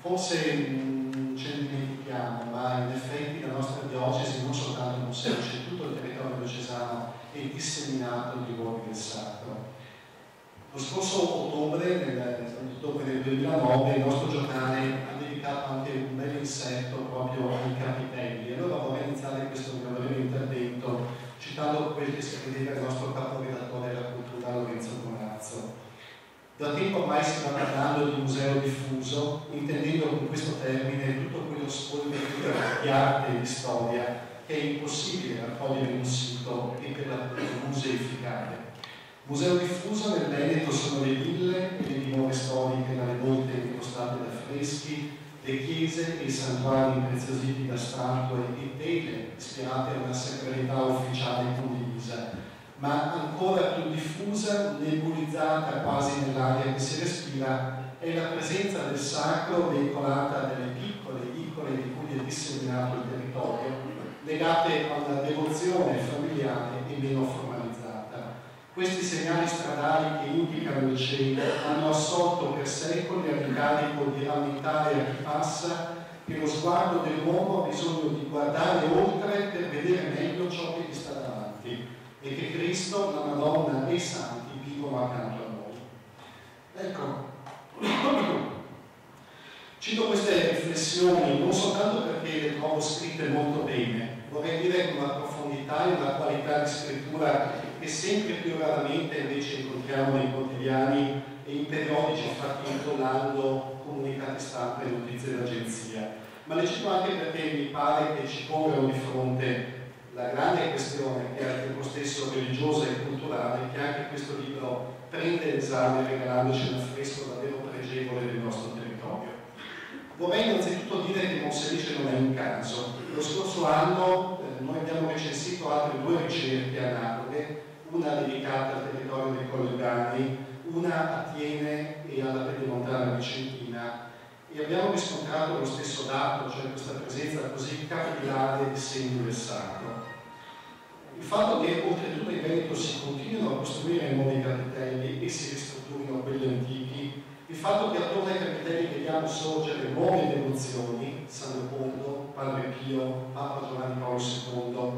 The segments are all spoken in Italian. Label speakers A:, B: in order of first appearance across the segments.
A: forse non ce ne dimentichiamo, ma in effetti la nostra diocesi, non soltanto Museo, c'è tutto il territorio diocesano è disseminato di luoghi del sacro. Lo scorso ottobre, nell'ottobre del 2009, il nostro giornale ha dedicato anche un bel insetto proprio ai capitelli. Allora vorrei iniziare questo mio breve intervento citando quel che scriveva il nostro caporedattore della cultura Lorenzo Bonazzo. Da tempo ormai si sta parlando di museo diffuso, intendendo con questo termine tutto quello spolvero di arte e di storia che è impossibile raccogliere in un sito e per l'appunto museificare. Museo diffuso nel Veneto sono le ville e le dimore storiche dalle volte incrostate da affreschi, le chiese e i santuari impreziositi da statue e tele ispirate a una sacralità ufficiale condivisa, ma ancora più diffusa, nebulizzata quasi nell'aria che si respira, è la presenza del sacro veicolata dalle piccole isole di cui è disseminato il territorio, legate a una devozione familiare e meno formalizzata. Questi segnali stradali che indicano il cielo hanno assolto per secoli l'incarico di rammentare a chi passa che lo sguardo dell'uomo ha bisogno di guardare oltre per vedere meglio ciò che gli sta e che Cristo, la Madonna e i Santi vivono accanto a noi. Ecco, cito queste riflessioni non soltanto perché le trovo scritte molto bene, vorrei dire con una profondità e una qualità di scrittura che sempre più raramente invece incontriamo nei quotidiani e in periodici fatti intollando comunicati stampa e notizie d'agenzia. Ma le cito anche perché mi pare che ci pongano di fronte la grande questione che è al tempo stesso religiosa e culturale che anche questo libro prende l'esame regalandoci un affresco davvero pregevole del nostro territorio. Vorrei innanzitutto dire che Monselice non è un caso. Lo scorso anno eh, noi abbiamo recensito altre due ricerche analoghe, una dedicata al territorio dei Collegani, una a Tiene e alla Pedemontana Vicentina e abbiamo riscontrato lo stesso dato, cioè questa presenza così capillare di segni del sacro. Il fatto che oltretutto in Veneto si continuino a costruire nuovi capitelli e si ristrutturino quelli antichi, il fatto che attorno ai capitelli vediamo sorgere nuove devozioni, San Leopoldo, Padre Pio, Papa Giovanni Paolo II,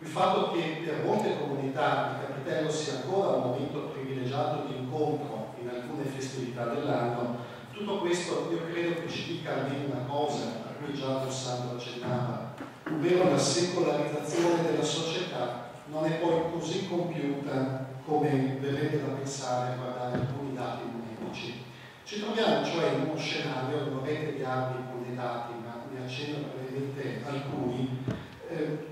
A: il fatto che per molte comunità il capitello sia ancora un momento privilegiato di incontro in alcune festività dell'anno, tutto questo io credo che ci dica almeno una cosa a cui già Rossando accennava, ovvero la secolarizzazione della società non è poi così compiuta come verrebbe da pensare a guardare alcuni dati numerici. Ci troviamo cioè in uno scenario, non vorrei tagliarvi con dei dati, ma ne accenno brevemente alcuni, eh,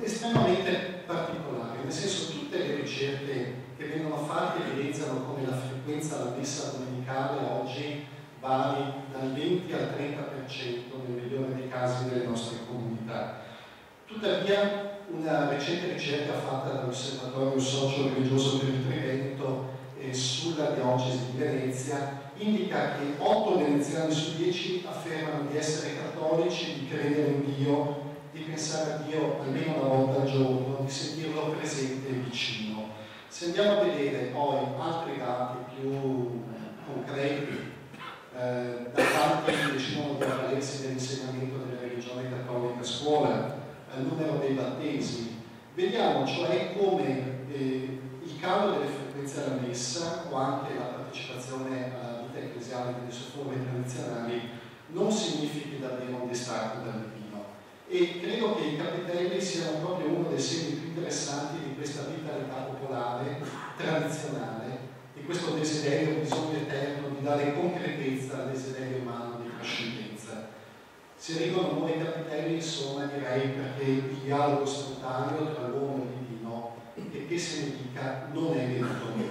A: estremamente particolare, nel senso tutte le ricerche che vengono fatte evidenziano come la frequenza alla messa domenicale oggi vari dal 20 al 30% nel migliore dei casi delle nostre comunità. Tuttavia una recente ricerca fatta dall'Osservatorio Socio-Religioso per il Trivento eh, sulla diocesi di Venezia indica che 8 veneziani su 10 affermano di essere cattolici, di credere in Dio, di pensare a Dio almeno una volta al giorno, di sentirlo presente e vicino. Se andiamo a vedere poi altri dati più concreti, eh, da quanti decidono di avvalersi dell'insegnamento della religione cattolica a scuola, al numero dei battesimi, vediamo cioè come eh, il calo delle frequenze alla messa o anche la partecipazione alla vita ecclesiale delle sue forme tradizionali non significhi davvero un distacco dal divino. E credo che i capitelli siano proprio uno dei segni più interessanti di questa vitalità popolare, tradizionale, di questo desiderio, bisogno eterno di dare concretezza al desiderio umano di trascendenza si erigono nuovi capitelli, insomma, direi perché il dialogo spontaneo tra l'uomo e il divino, e che se ne dica, non è venuto.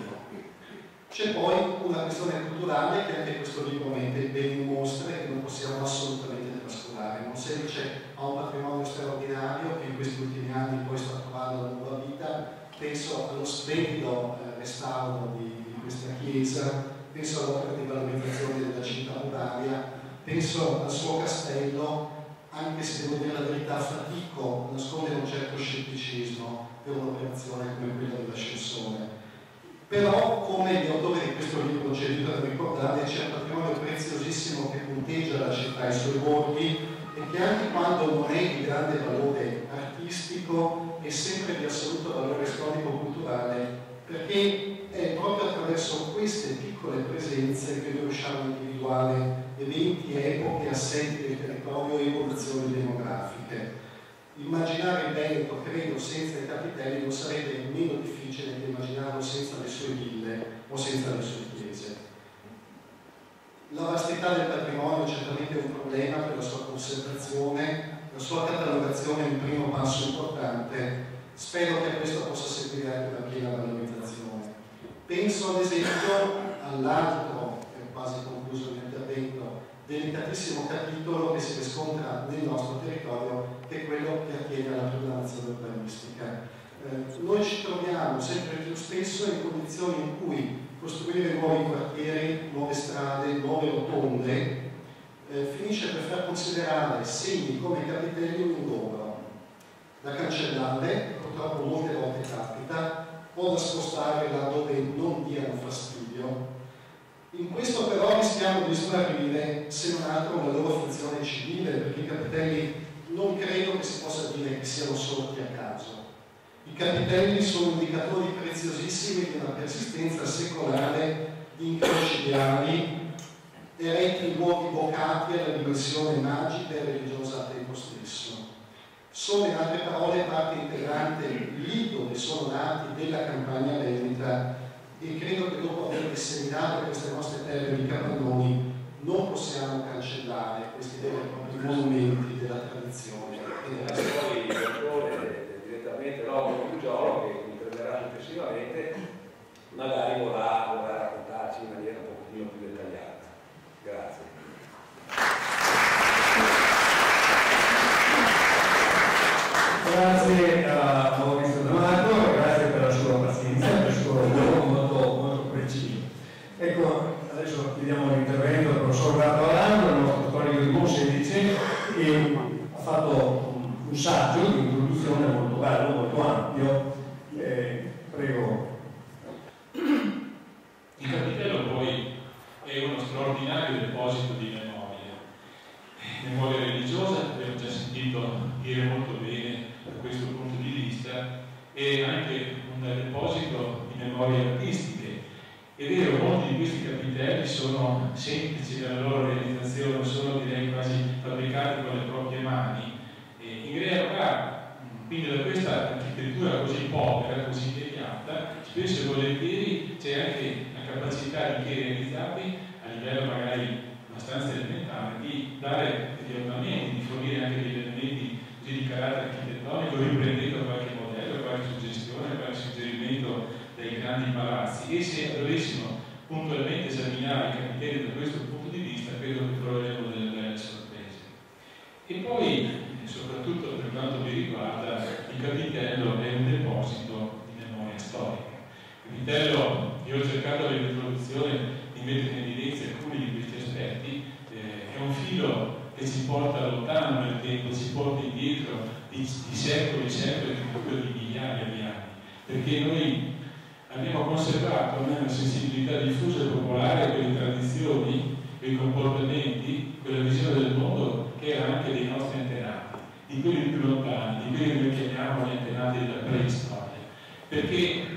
A: C'è poi una questione culturale che anche questo libro mette ben mostra e che non possiamo assolutamente trascurare. Non semplice ha un patrimonio straordinario che in questi ultimi anni poi sta trovando una nuova vita. Penso allo splendido eh, restauro di, di questa chiesa, penso all'opera di valorizzazione della città muraria, penso al suo castello, anche se devo dire la verità, fatico a nascondere un certo scetticismo per un'operazione come quella dell'ascensore. Però, come l'autore di questo libro ci aiuta a ricordare, c'è un patrimonio preziosissimo che punteggia la città e i suoi borghi e che anche quando non è di grande valore artistico è sempre di assoluto valore storico-culturale perché è proprio attraverso queste piccole presenze che noi riusciamo a individuare eventi, territorio e evoluzioni demografiche. Immaginare il Veneto, credo, senza i capitelli non sarebbe meno difficile che immaginarlo senza le sue ville o senza le sue chiese. La vastità del patrimonio è certamente un problema per la sua conservazione, la sua catalogazione è un primo passo importante, spero che questo possa seguire anche una piena valorizzazione. Penso ad esempio all'altro, quasi intervento, delicatissimo capitolo che si riscontra nel nostro territorio, che è quello che attiene alla programmazione urbanistica. Eh, noi ci troviamo sempre più spesso in condizioni in cui costruire nuovi quartieri, nuove strade, nuove rotonde, eh, finisce per far considerare segni come capitelli un ingombro da cancellare, purtroppo molte volte capita, o da spostare là dove non diano fastidio. In questo però rischiamo di smarrire, se non altro, la loro funzione civile, perché i capitelli non credo che si possa dire che siano sorti a caso. I capitelli sono indicatori preziosissimi di una persistenza secolare di incroci eretti in luoghi vocati alla dimensione magica e religiosa al tempo stesso. Sono in altre parole parte integrante lì dove sono nati della campagna veneta e credo che dopo aver disseminato queste nostre terre di capannoni non possiamo cancellare questi propri monumenti della tradizione e della
B: storia direttamente Robert Pugiolo che interverrà successivamente magari vorrà, vorrà raccontarci in maniera un pochettino più dettagliata. Grazie.
C: Grazie a Maurizio D'Amato, grazie per la sua pazienza, per il suo lavoro molto, molto preciso. Ecco, adesso chiediamo l'intervento del professor Gato Arando, il nostro storico di Buon 16, che ha fatto un saggio di introduzione molto bello, molto ampio. Eh, prego.
D: Il capitello poi è uno straordinario deposito di memoria, memoria religiosa, abbiamo già sentito dire molto bene da questo punto di vista, e anche un deposito di memorie artistiche. È vero, molti di questi capitelli sono semplici nella loro realizzazione, sono direi quasi fabbricati con le proprie mani, in realtà quindi da questa architettura così povera, così immediata, spesso e volentieri c'è anche la capacità di chi realizzati a livello magari abbastanza elementare di dare degli ornamenti, di fornire anche degli elementi di carattere architettonico, riprendendo qualche modello, qualche suggestione, qualche suggerimento dai grandi palazzi. E se dovessimo puntualmente esaminare i capitelli da questo punto di vista, credo che troveremo delle belle sorprese. E poi soprattutto per quanto mi riguarda, il capitello è un deposito. Il capitello, io ho cercato nell'introduzione di mettere in evidenza alcuni di questi aspetti, eh, è un filo che ci porta lontano nel tempo, ci porta indietro di, di secoli e secoli, addirittura di migliaia di anni, perché noi abbiamo conservato una sensibilità diffusa e popolare quelle tradizioni, quei comportamenti, quella visione del mondo che era anche dei nostri antenati di quelli più lontani, di quelli che noi chiamiamo gli antenati della preistoria, perché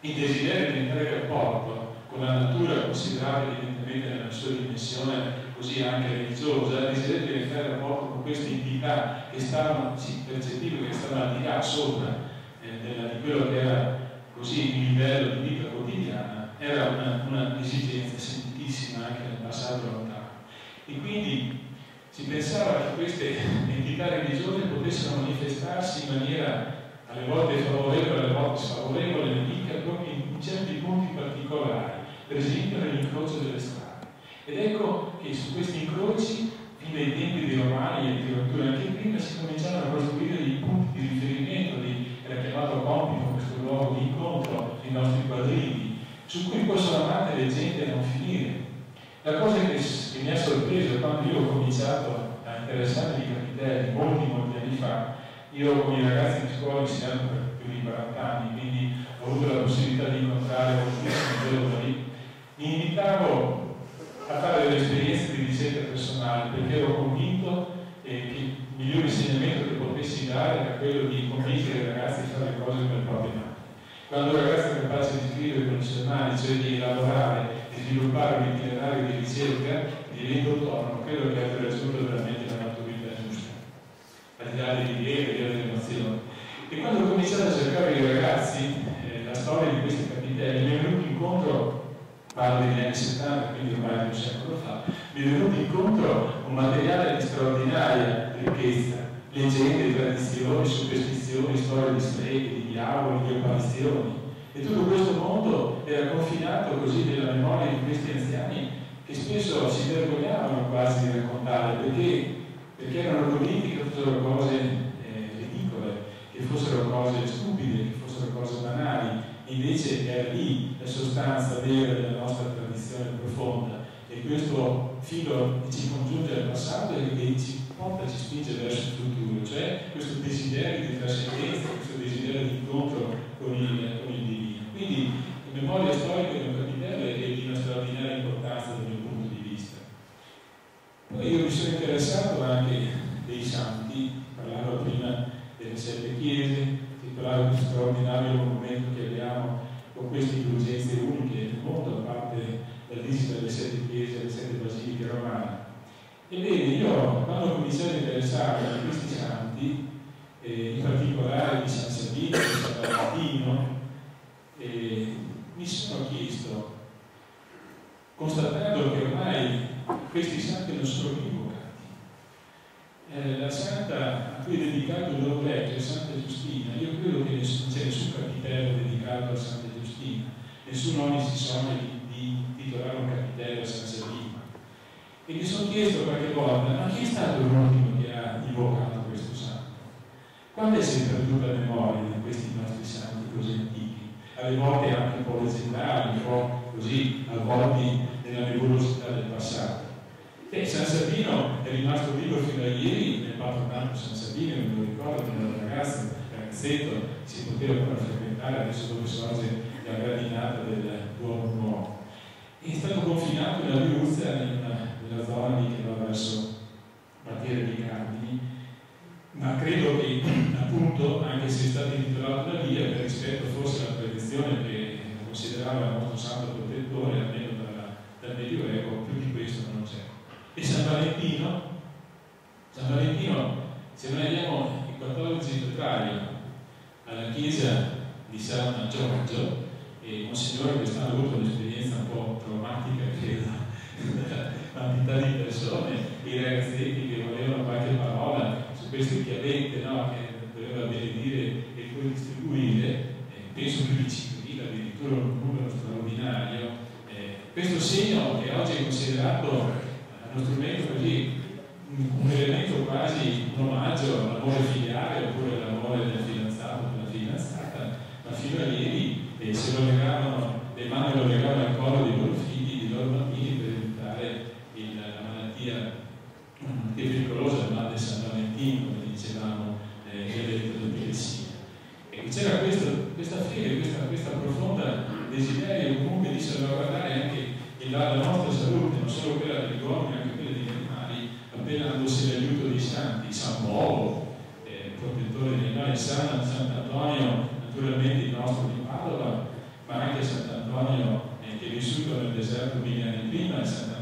D: il desiderio di entrare in rapporto con la natura considerabile evidentemente nella sua dimensione così anche religiosa, il desiderio di entrare in rapporto con queste entità che stavano, si percepiva che stavano al di là sopra eh, della, di quello che era così il livello di vita quotidiana, era una, una esigenza sentitissima anche nel passato lontano. E quindi si pensava che queste entità religiose potessero manifestarsi in maniera alle volte favorevole, alle volte sfavorevole, nemica, proprio in certi punti particolari, per esempio nell'incrocio delle strade. Ed ecco che su questi incroci, fin dai tempi dei romani e addirittura anche prima, si cominciarono a costruire dei punti di riferimento, di, era chiamato compito questo luogo di incontro dei nostri quadrini, su cui poi sono amate le gente a non finire la cosa che, che mi ha sorpreso quando io ho cominciato a interessarmi di capitelli molti, molti anni fa, io con i ragazzi di scuola insegnando per più di 40 anni, quindi ho avuto la possibilità di incontrare moltissimi giovani, mi invitavo a fare delle esperienze di ricerca personale perché ero convinto eh, che il migliore insegnamento che potessi dare era quello di convincere i ragazzi a fare le cose con le proprie mani. Quando un ragazzo è capace di scrivere con suoi mani, cioè di elaborare, di sviluppare un itinerario di ricerca, diventa autonomo, credo che abbia raggiunto veramente la maturità giusta, al di là delle idee, al di là delle emozioni. E quando ho cominciato a cercare i ragazzi, eh, la storia di questi capitelli. Mi è venuto incontro parlo degli anni 70, quindi ormai un secolo fa, mi è venuto incontro un materiale di straordinaria ricchezza, leggende, tradizioni, superstizioni, storie di streghe, di diavoli, di apparizioni. E tutto questo mondo era confinato così nella memoria di questi anziani che spesso si vergognavano quasi di raccontare perché, perché erano convinti che fossero cose fossero cose stupide, che fossero cose banali, invece era lì la sostanza vera della nostra tradizione profonda. E questo filo che ci congiunge al passato e che ci porta, ci spinge verso il futuro, cioè questo desiderio di trascendenza, questo desiderio di incontro con il, con il divino. Quindi la memoria storica di un capitello è di una straordinaria importanza dal mio punto di vista. Poi io mi sono interessato anche dei santi, parlavo prima delle sette chiese, titolare questo straordinario monumento che abbiamo con queste indulgenze uniche nel mondo, a parte la visita delle sette chiese, delle sette basiliche romane. Ebbene, io quando ho cominciato a interessarmi di questi santi, eh, in particolare di San Sabino, di San Valentino, eh, mi sono chiesto, constatando che ormai questi santi non sono più eh, la santa a cui è dedicato il loro letto Santa Giustina, io credo che non c'è nessun capitello dedicato a Santa Giustina, nessuno ha si sogna di, di titolare un capitello a San Sabino. E mi sono chiesto qualche volta, ma chi è stato l'ultimo che ha invocato questo santo? Quando è sempre perduta la memoria di questi nostri santi così antichi? Alle volte anche un po' leggendari, un po' così avvolti nella nebulosità del passato. E San Sabino è rimasto vivo fino a ieri, nel patronato San Sabino, me lo ricordo, quando ero ragazzo, ragazzetto, si poteva ancora frequentare, adesso dove sorge la gradinata del Duomo Nuovo. È stato confinato in Abruzia, nella, nella zona lì che va verso Barriere dei Cardini, ma credo che appunto, anche se è stato intitolato da via, per rispetto forse alla tradizione che considerava il nostro santo protettore, almeno Medioevo, più di questo non c'è. E San Valentino, San Valentino, se noi andiamo il 14 febbraio alla chiesa di San Giorgio, e Monsignore quest'anno ha avuto un'esperienza un po' traumatica, credo, quantità di persone, i ragazzetti che volevano qualche parola su questo chiavette no, che doveva benedire e poi distribuire, eh, penso più di 5.000, addirittura un numero straordinario. Eh, questo segno che oggi è considerato uno strumento così, un elemento quasi un omaggio all'amore filiale oppure all'amore del fidanzato della fidanzata, ma fino a ieri eh, se lo legavano, le mamme lo legavano al collo dei loro figli, dei loro bambini per evitare il, la malattia, malattia pericolosa, il mal del San Valentino, come dicevamo, eh, dell'epilessia. E c'era questo, questa fede, questa, questa profonda desiderio comunque di salvaguardare anche la, la nostra salute, non solo quella degli uomini, anche quella degli animali, appellandosi l'aiuto dei santi, San Polo, eh, protettore degli animali, San Sant'Antonio, naturalmente il nostro di Padova, ma anche Sant'Antonio eh, che è vissuto nel deserto mille anni prima, Sant'Antonio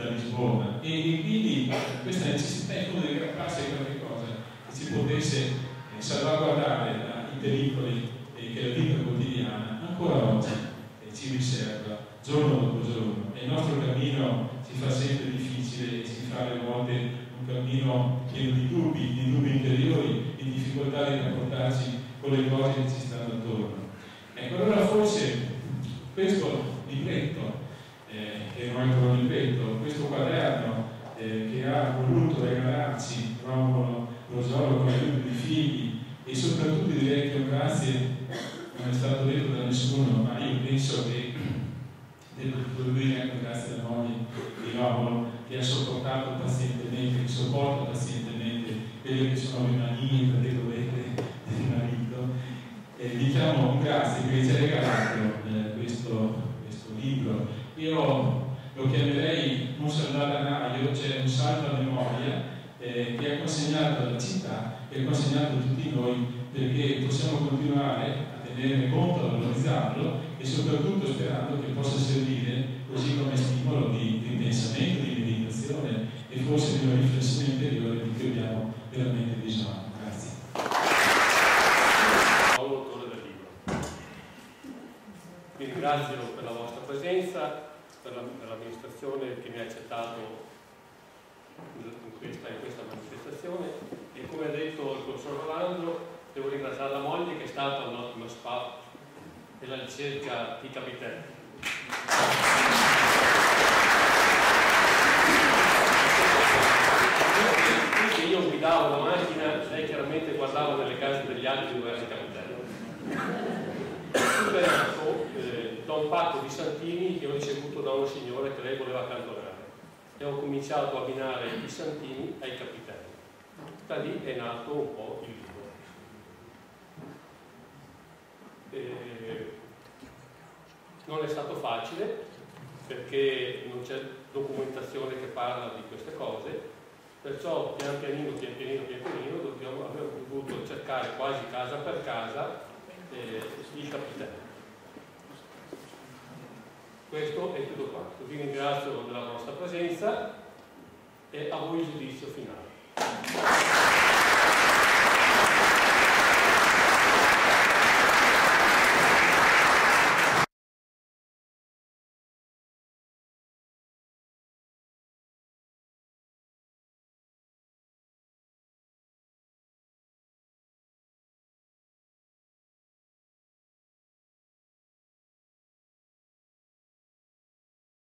D: da Lisbona. E, e, quindi questa necessità fondo di aggrapparsi qualche cosa che ci potesse eh, salvaguardare dai pericoli eh, che la vita quotidiana ancora oggi eh, ci riserva giorno dopo giorno e il nostro cammino si fa sempre difficile e si fa alle volte un cammino pieno di dubbi, di dubbi interiori, di difficoltà di rapportarci con le cose che ci stanno attorno. Ecco, allora forse questo libretto, eh, che non è ancora un libretto, questo quaderno eh, che ha voluto regalarci Romolo Rosolo con aiuto di figli e soprattutto direi che un grazie non è stato detto da nessuno, ma io penso che devo dire anche grazie alla moglie di Romolo che ha sopportato pazientemente, che sopporta pazientemente quelle che sono le manie, tra virgolette, del marito. Eh, diciamo libro. Io lo chiamerei un salvadanaio, cioè un salva memoria eh, che è consegnato alla città e consegnato a tutti noi perché possiamo continuare a tenerne conto, a valorizzarlo e soprattutto sperando che possa servire così come stimolo di, di pensamento, di meditazione e forse di una riflessione interiore di cui abbiamo veramente bisogno. Grazie.
E: Autore del libro. Vi ringrazio per la vostra presenza, per, la, per l'amministrazione che mi ha accettato in questa, in questa, manifestazione e come ha detto il professor Rolando devo ringraziare la moglie che è stata un ottimo spa della ricerca di Capitelli. io guidavo la macchina, lei chiaramente guardava nelle case degli altri dove era il capitello. Un pacco di santini che ho ricevuto da una signora che lei voleva cantonare e ho cominciato a abbinare i santini ai capitelli. Da lì è nato un po' il libro. Eh, non è stato facile perché non c'è documentazione che parla di queste cose, perciò pian pianino, pian pianino, pian pianino dobbiamo, abbiamo dovuto cercare quasi casa per casa eh, il capitello. Questo è tutto quanto. Vi ringrazio della vostra presenza e a voi il giudizio finale.